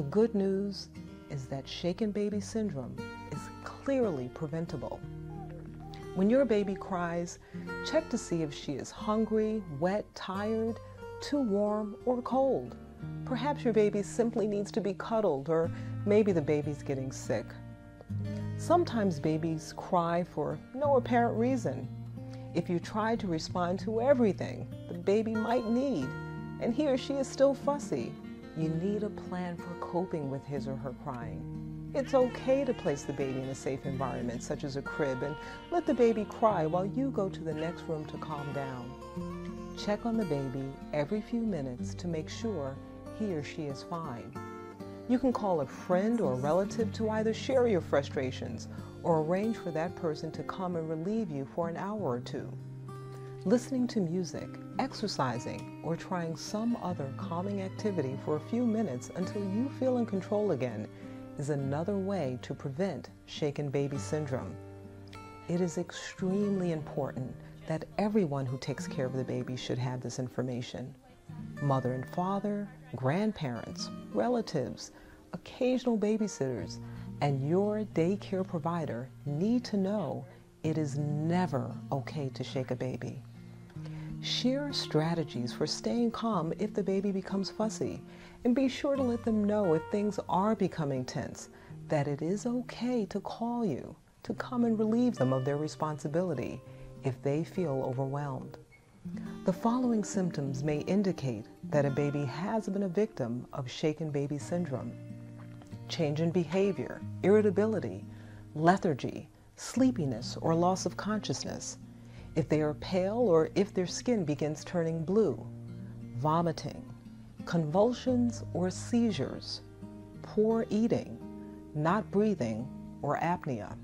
The good news is that shaken baby syndrome is clearly preventable. When your baby cries, check to see if she is hungry, wet, tired, too warm, or cold. Perhaps your baby simply needs to be cuddled, or maybe the baby's getting sick. Sometimes babies cry for no apparent reason. If you try to respond to everything the baby might need, and he or she is still fussy, you need a plan for coping with his or her crying. It's okay to place the baby in a safe environment, such as a crib, and let the baby cry while you go to the next room to calm down. Check on the baby every few minutes to make sure he or she is fine. You can call a friend or a relative to either share your frustrations or arrange for that person to come and relieve you for an hour or two. Listening to music, exercising, or trying some other calming activity for a few minutes until you feel in control again is another way to prevent shaken baby syndrome. It is extremely important that everyone who takes care of the baby should have this information. Mother and father, grandparents, relatives, occasional babysitters, and your daycare provider need to know it is never okay to shake a baby. Share strategies for staying calm if the baby becomes fussy and be sure to let them know if things are becoming tense that it is okay to call you to come and relieve them of their responsibility if they feel overwhelmed. The following symptoms may indicate that a baby has been a victim of shaken baby syndrome change in behavior, irritability, lethargy, sleepiness, or loss of consciousness. If they are pale or if their skin begins turning blue, vomiting, convulsions or seizures, poor eating, not breathing, or apnea.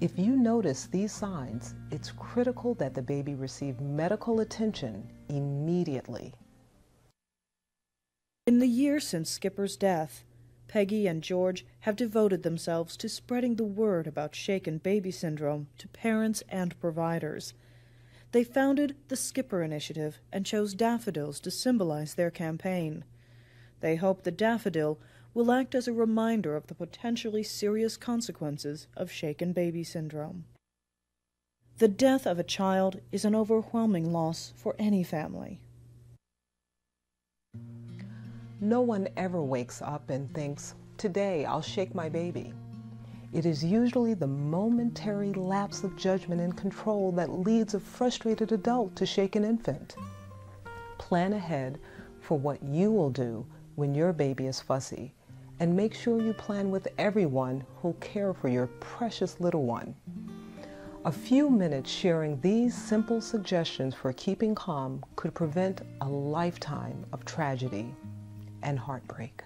If you notice these signs, it's critical that the baby receive medical attention immediately. In the year since Skipper's death, Peggy and George have devoted themselves to spreading the word about shaken baby syndrome to parents and providers. They founded the Skipper Initiative and chose daffodils to symbolize their campaign. They hope the daffodil will act as a reminder of the potentially serious consequences of shaken baby syndrome. The death of a child is an overwhelming loss for any family. No one ever wakes up and thinks, Today I'll shake my baby. It is usually the momentary lapse of judgment and control that leads a frustrated adult to shake an infant. Plan ahead for what you will do when your baby is fussy and make sure you plan with everyone who'll care for your precious little one. A few minutes sharing these simple suggestions for keeping calm could prevent a lifetime of tragedy and heartbreak.